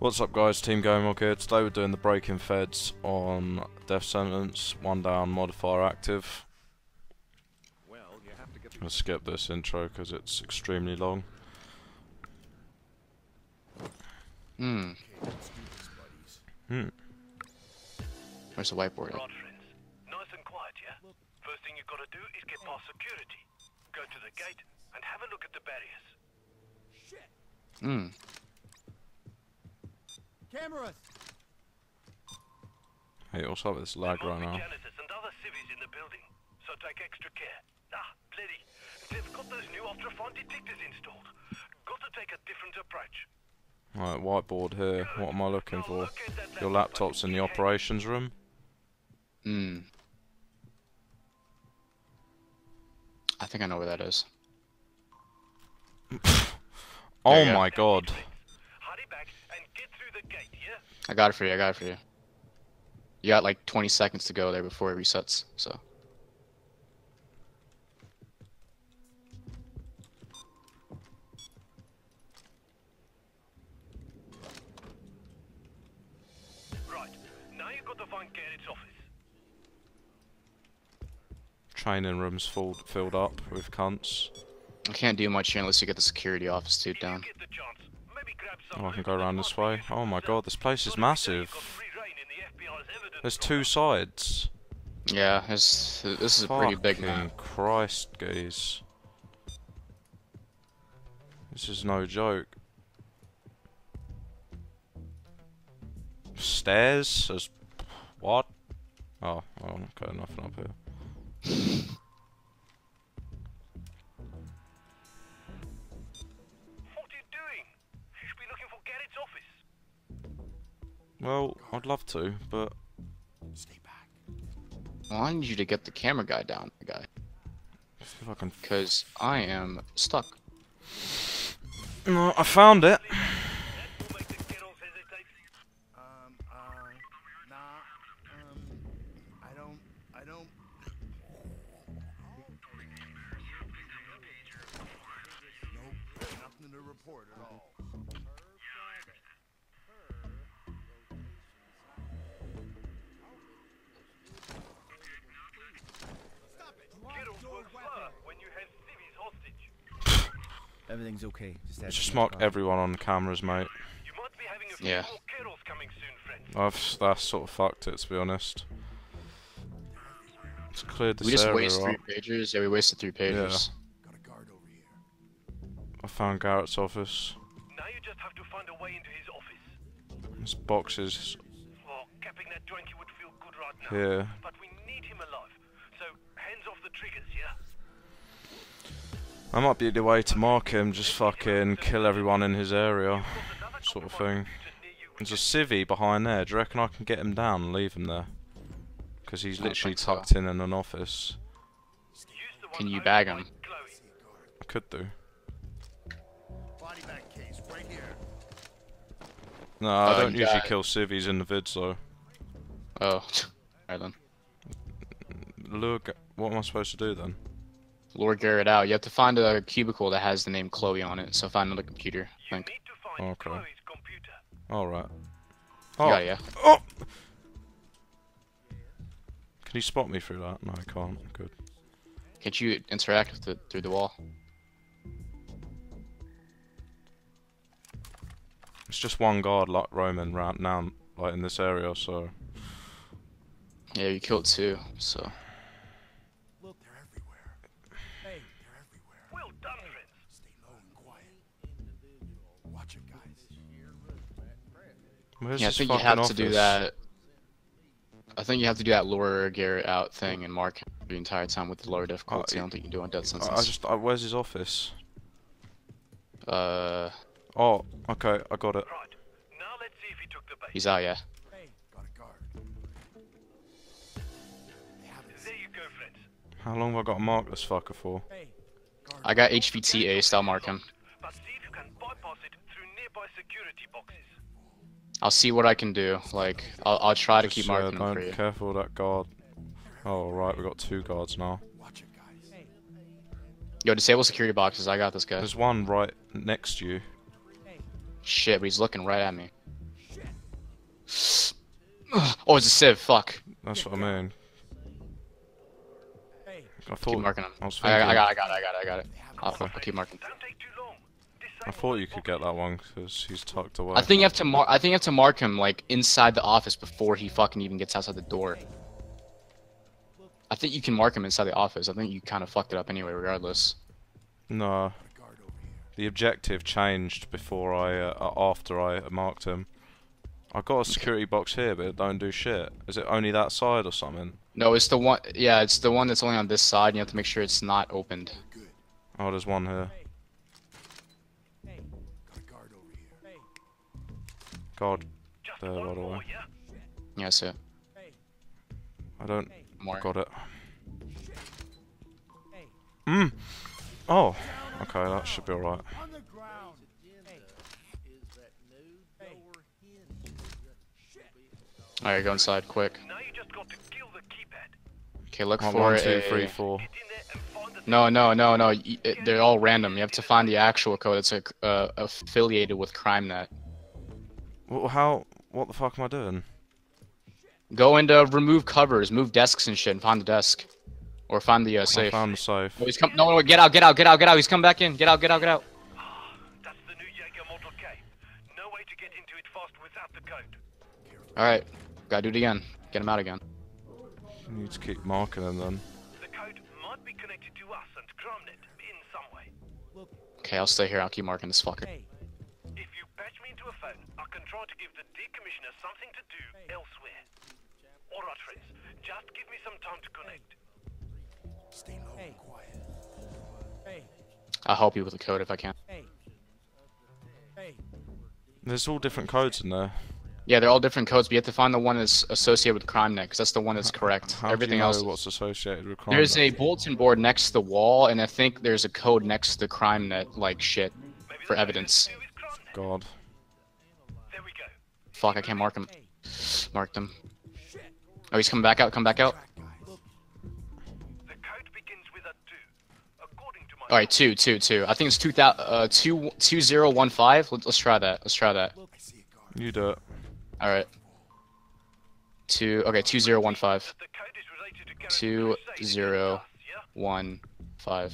What's up guys, Team GameHog here. Today we're doing the breaking feds on Death Sentence, one down, modifier active. Well, Let's skip this intro because it's extremely long. Hmm. Hmm. Where's the whiteboard? Right, friends. Nice and quiet, yeah? First thing you've got to do is get past security. Go to the gate and have a look at the barriers. Hmm. Cameras! Hey, what's up with this lag There right now? janitors and other civvies in the building, so take extra care. Ah, bloody. They've got those new ultrafine detectors installed. Got to take a different approach. Right, whiteboard here. What am I looking for? Your laptop's in the operations room? Hmm. I think I know where that is. Oh you go. my god. Hurry back and get through the gate, yeah? I got it for you. I got it for you. You got like 20 seconds to go there before it resets. So. Right. Now you've got to find Garrett's office. Training room's full, filled up with cunts. I can't do much here unless you get the security office dude If you down. Oh, I can go around this way. Oh my god, this place is Gotta be sure you've massive. got free rein in the FBI's evidence There's two sides. Yeah, this this is a pretty big map. Christ, guys. This is no joke. Stairs? There's... What? Oh, oh, okay, nothing up here. Well, I'd love to, but... stay Well, I need you to get the camera guy down, guy, If I can... because I am stuck. No, I found it! Everything's okay. Just, Let's just mark everyone on the cameras, mate. You might be having a few Yeah. more coming soon. I've that's sort of fucked it, to be honest. It's cleared this we just wasted three pages. Yeah, we wasted three pages. Got a guard over here. I found Garrett's office. Now you just have to find a way into his office. There's boxes Well, capping that jointy would feel good right now. here. But we need him alive. So, hands off the triggers, yeah? That might be the way to mark him, just fucking kill everyone in his area, sort of thing. There's a civvy behind there. Do you reckon I can get him down and leave him there? Because he's literally think so. tucked in in an office. is- use the one Can you bag him? I could do. Body bag case right here. No, I Oh, don't usually kill civvies in the vids though. Oh, alright then. Look, what am I supposed to do then? Lure Garrett out. You have to find a cubicle that has the name Chloe on it. So find another computer. I You think. need to find Okay. Chloe's computer. Alright. Oh. Oh, Yeah, yeah. oh! Can you spot me through that? No, I can't. Good. Can't you interact with it through the wall? It's just one guard like roaming round now, like in this area, so Yeah, you killed two. So where's yeah, I think you have office? to do that. I think you have to do that lure Garrett out thing and mark the entire time with the lower difficulty. I don't think you can do on Death I, I just, I, where's his office? Uh, Oh, okay, I got it. Right. Now let's see if he took the bait. he's out, yeah. Hey, got a guard. They have it. There you go, friends. How long have I got to mark this fucker for? Hey. I got HVT ace. I'll mark him. But see if you can bypass it through nearby security boxes. I'll see what I can do. Like, I'll, I'll try to keep marking him don't for you. careful that guard. Oh right, we got two guards now. Watch it, guys. Yo, disable security boxes. I got this guy. There's one right next to you. Shit, but he's looking right at me. Oh, it's a sieve. Fuck. That's what I mean. Hey, I Keep thought marking them. I was I, I got. it, I got. it, I got. it, I got it. I'll, I'll keep marking. Don't take too long. I thought you could get that one because he's tucked away. I think you have to mark. I think you have to mark him like inside the office before he fucking even gets outside the door. I think you can mark him inside the office. I think you kind of fucked it up anyway, regardless. No. The objective changed before I, uh, uh, after I marked him. I got a security box here, but it don't do shit. Is it only that side or something? No, it's the one. Yeah, it's the one that's only on this side. And you have to make sure it's not opened. Oh, there's one here. God, Just There, by the more, way. yeah? Yeah, that's it. I don't. More. Got it. hey. Mm. Oh. Okay, that should be alright. On the ground. Hey, hey. All right, go inside quick. Now you just got to kill the keypad. Okay, look Oh, for one, two, a. three, four. Get in there and find the No, no, no, no. it- They're all random. You have to find the actual code that's uh, uh, affiliated with CrimeNet. Well, how? What the fuck am I doing? Go into remove covers, move desks and shit, and find the desk, or find the uh, I safe. found the safe. Oh, he's come. No, no, get out, get out, get out, get out. He's come back in. Get out, get out, get out. That's the new Jaeger Model K. No way to get into it fast without the code. All right, gotta do it again. Get him out again. You need to keep marking them then. The code might be connected to us and CrimeNet in some way. Okay, I'll stay here. I'll keep marking this fucker. Hey, If you patch into a phone, I can try to give the decommissioner something to do elsewhere. Alright, friends. Just give me some time to connect. Stay low Hey. and quiet. hey, I'll help you with the code if I can. hey. Hey, There's all different codes in there. Yeah, they're all different codes, but you have to find the one that's associated with CrimeNet, because that's the one that's correct. How Everything do you know else. what's associated with crime? There's a bulletin board next to the wall, and I think there's a code next to the CrimeNet, like shit, for evidence. to do with CrimeNet. God. There we go. Fuck, I can't mark him. Mark Marked him. Oh, he's coming back out. Come back out. Track guys. The code begins with a 2. According to my All right, two, two, two. I think it's two thousand, uh, two, two zero one five. Let's, let's try that. Let's try that. I see a guard. You do it. All right. Two. Okay, two zero one five. the code is related to Garrett Two, Crusade zero. against us, yeah? One, five.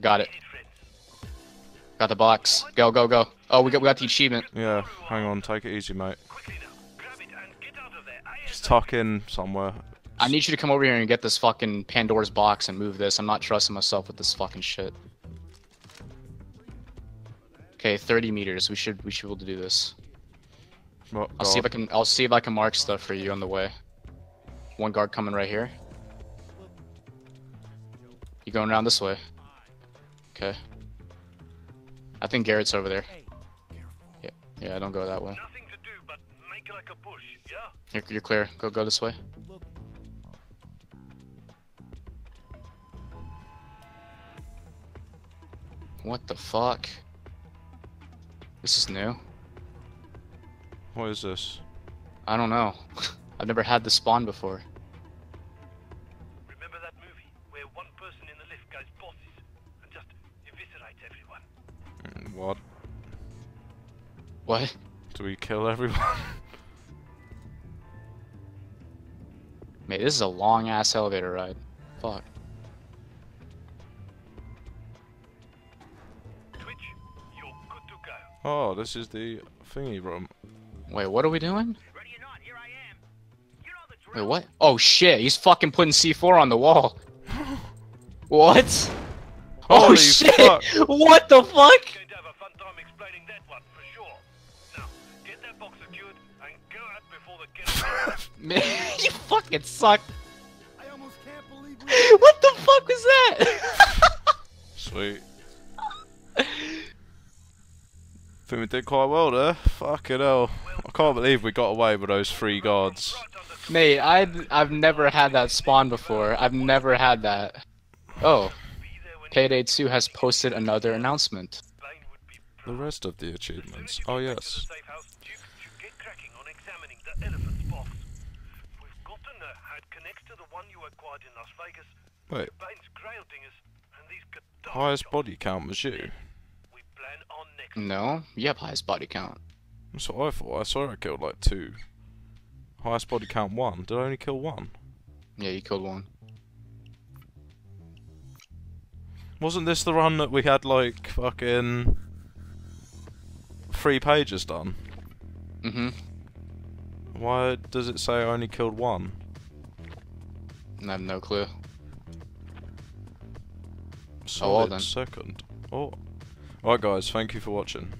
Got it. it. Got the box. Go, go, go. Oh, we got, we got the achievement. Yeah, hang on, take it easy, mate. Quickly now. Grab it and get out of there. Just tuck in somewhere. I need you to come over here and get this fucking Pandora's box and move this. I'm not trusting myself with this fucking shit. Okay, 30 meters. We should we should be able to do this. What, I'll see if I can I'll see if I can mark stuff for you on the way. One guard coming right here. You going around this way? Okay. I think Garrett's over there. Yeah, yeah. Don't go that way. Nothing to do but make like a push, yeah? You're, you're clear. Go go this way. What the fuck? This is new. What is this? I don't know. I've never had this spawn before. What? Do we kill everyone? Mate, this is a long ass elevator ride. Fuck. Twitch, you're good to go. oh, this is the thingy room. Wait, what are we doing? Ready or not, here I am. You know the Wait, what? Oh shit, he's fucking putting C4 on the wall. what? Oh shit! fuck. What the fuck? Man, you fucking suck. I almost can't believe we. What the fuck was that? Sweet. Think we did quite well there. Fucking hell. I can't believe we got away with those three guards. right on the Mate, I've I've never had that spawn before. I've never had that. Oh, be Payday 2 has posted another announcement. Bain would be The rest of the achievements. As soon Oh as you get back to yes. the safe house, Duke should get cracking on examining the elephant's box. We've got to know how it connects to the one you acquired in Las Vegas, Wait, Bain's Grail Dingers, and these highest body count was you. We plan on next. No, you have highest body count. That's what I thought. I saw I killed like two. Highest body count one. Did I only kill one? Yeah, you killed one. Wasn't this the run that we had like fucking three pages done? Mm-hmm. Why does it say I only killed one? I have no clue. Solid oh, then. second. Oh. Alright guys, thank you for watching.